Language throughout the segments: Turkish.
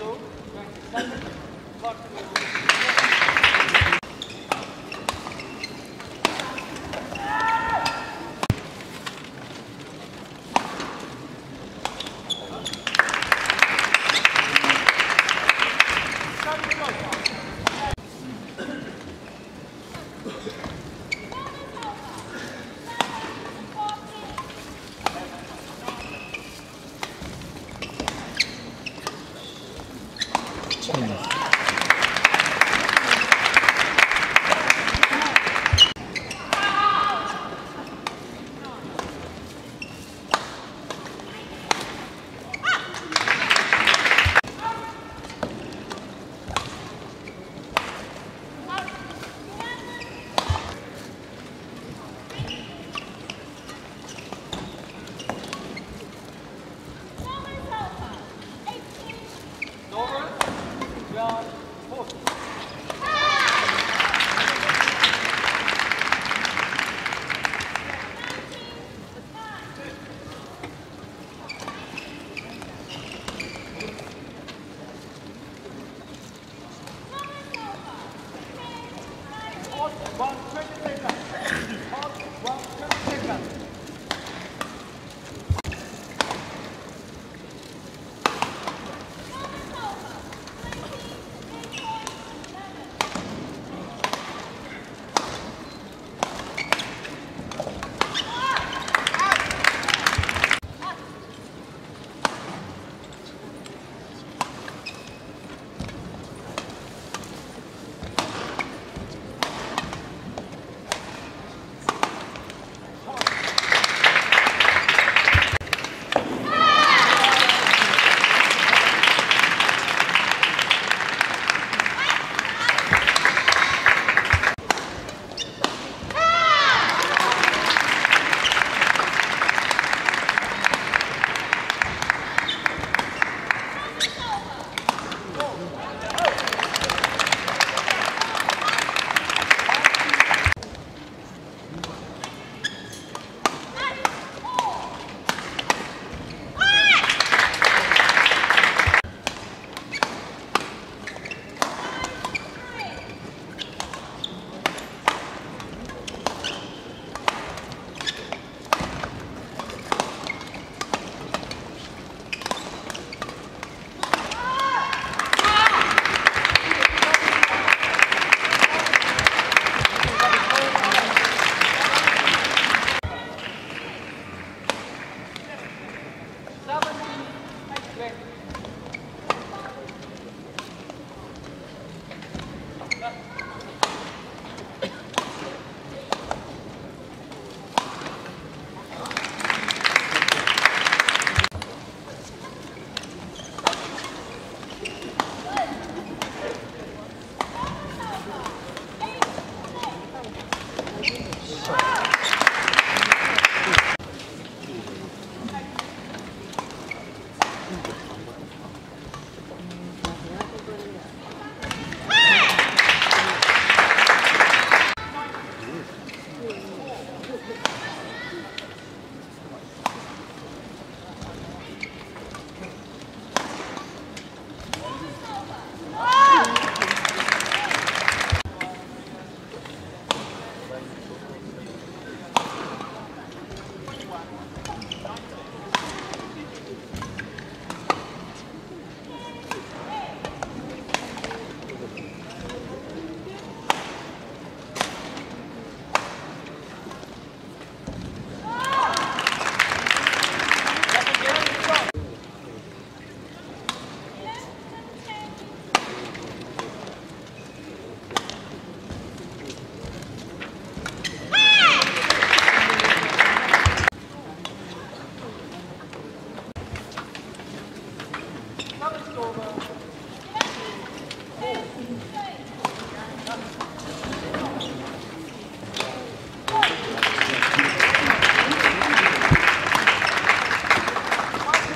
Doğu. Sen de farklı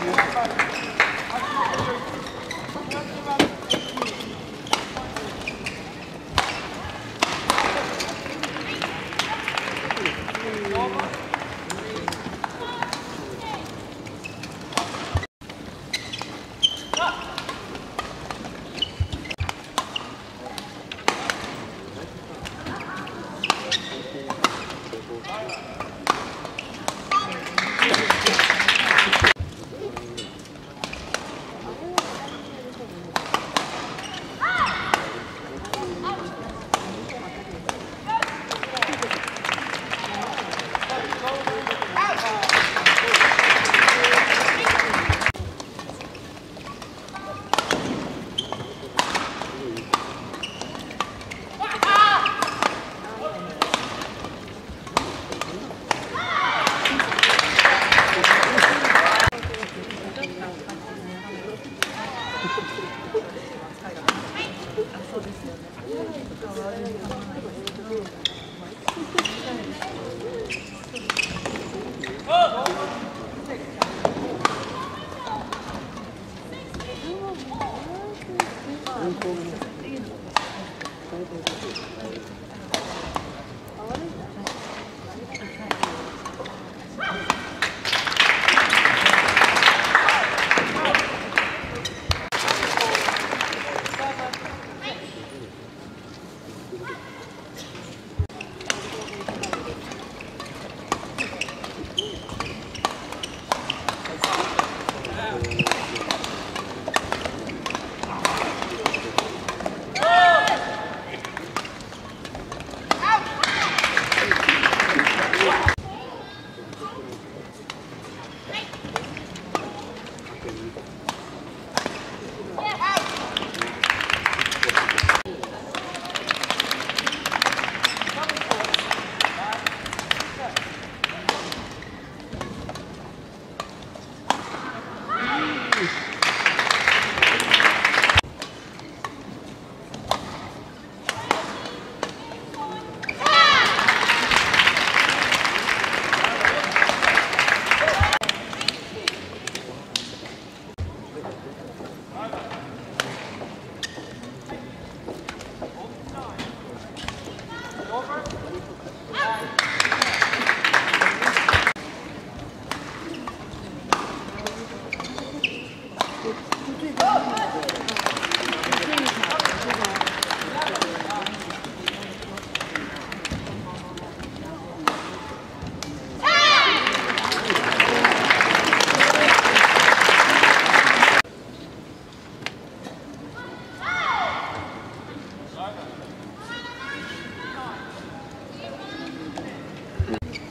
Obrigado. Mm-hmm.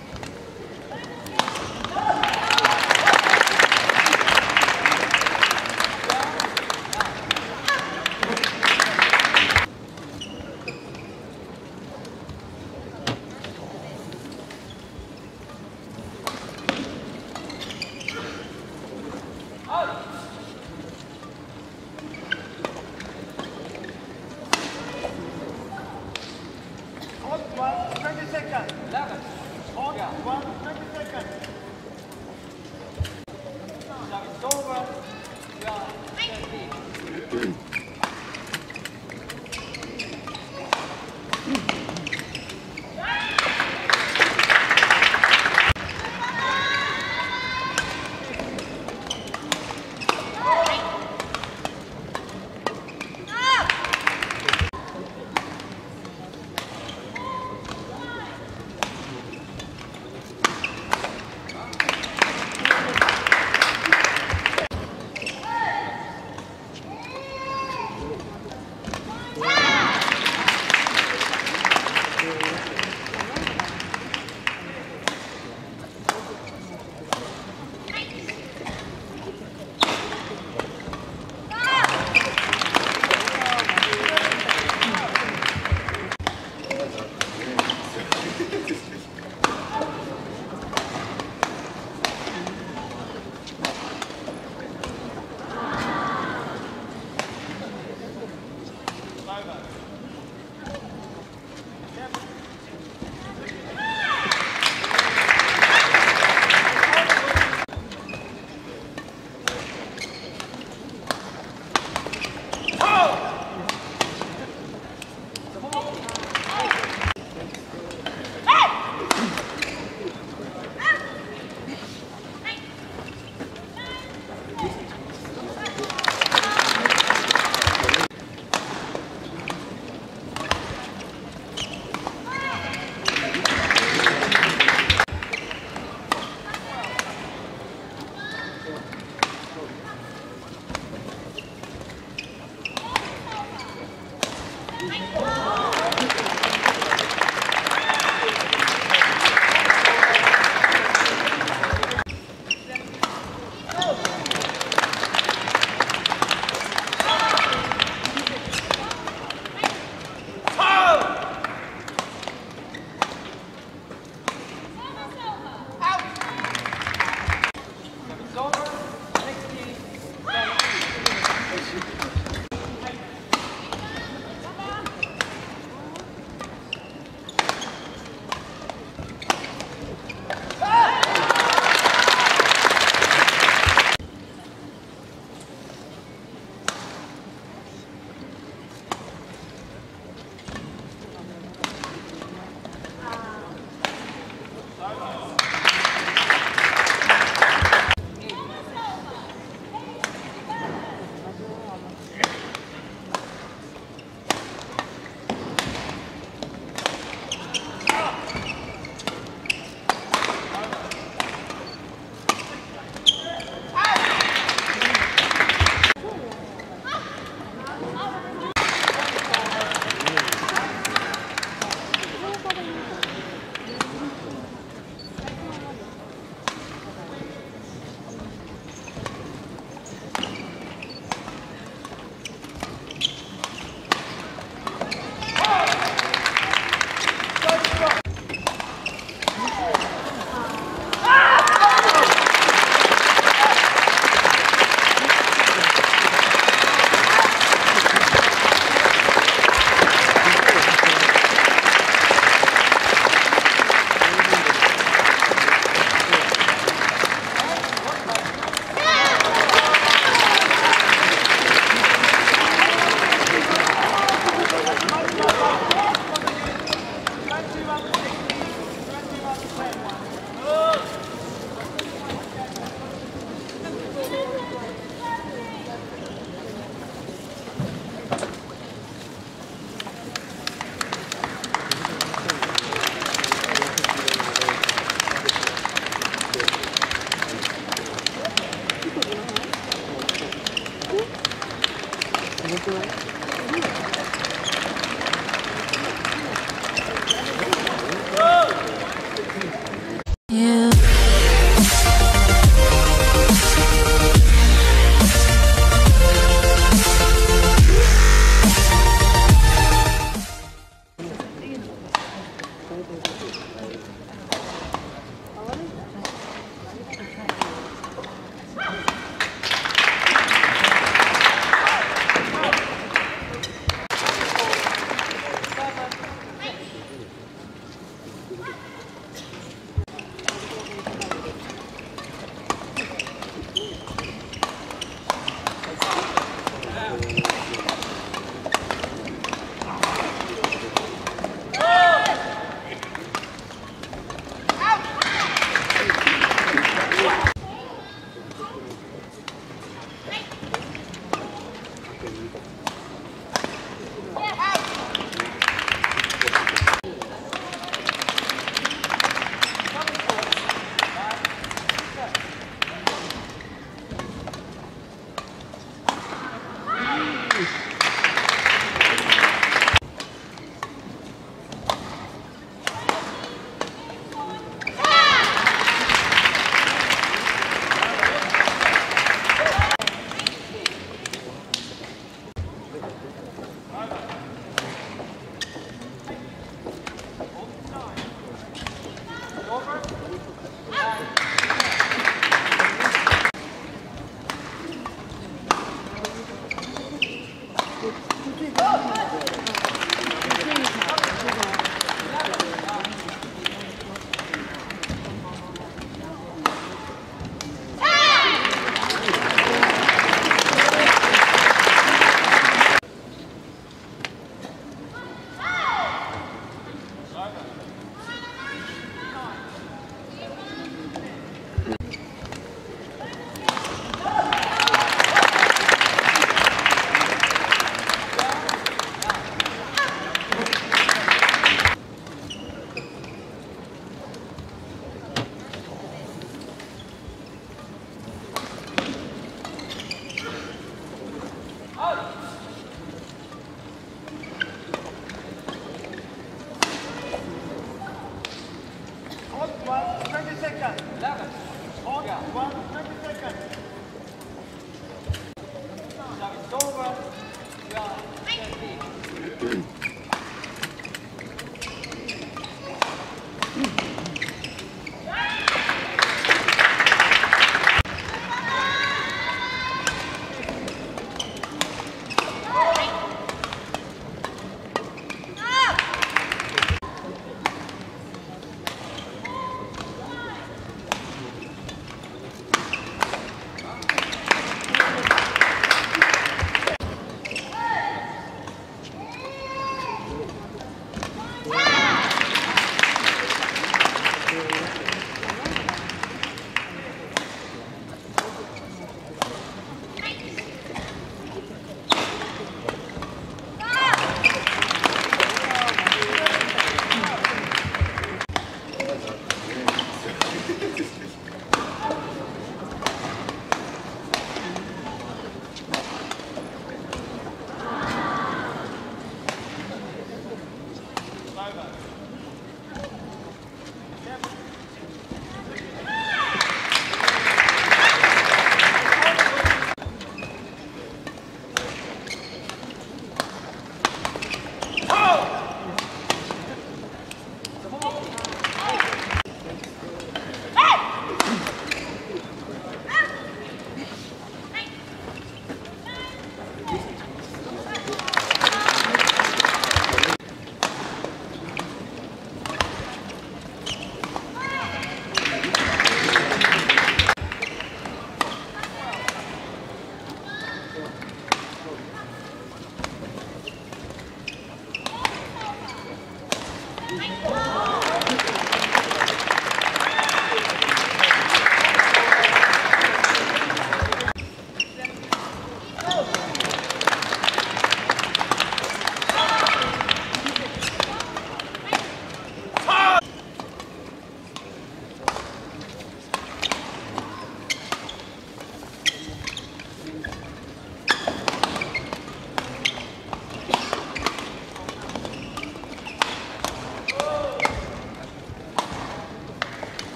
over.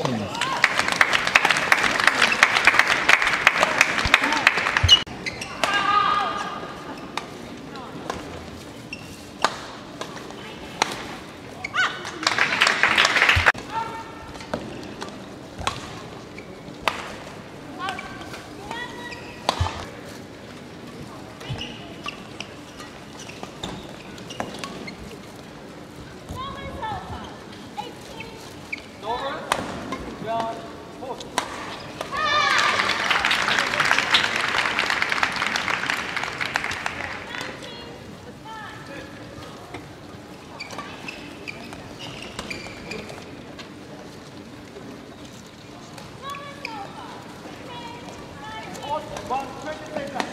しています。One, one,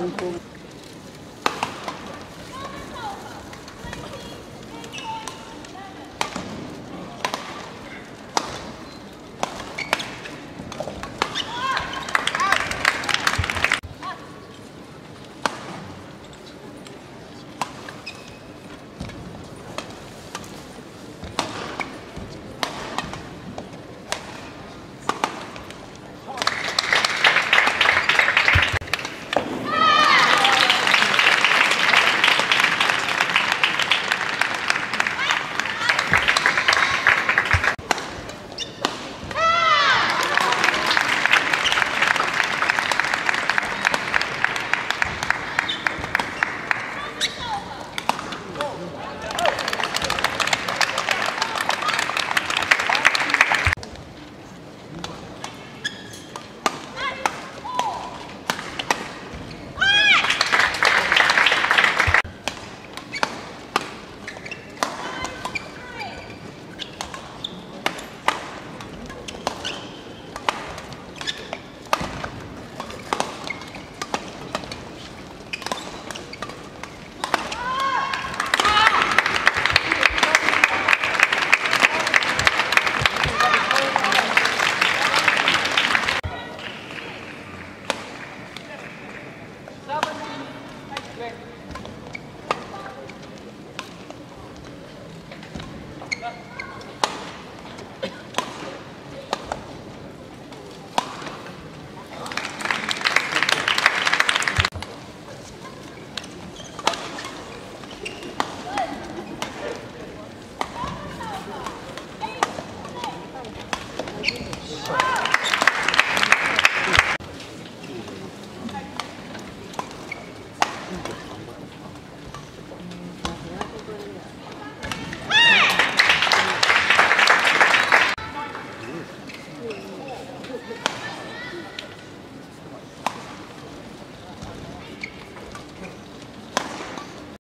真空 Perfecto.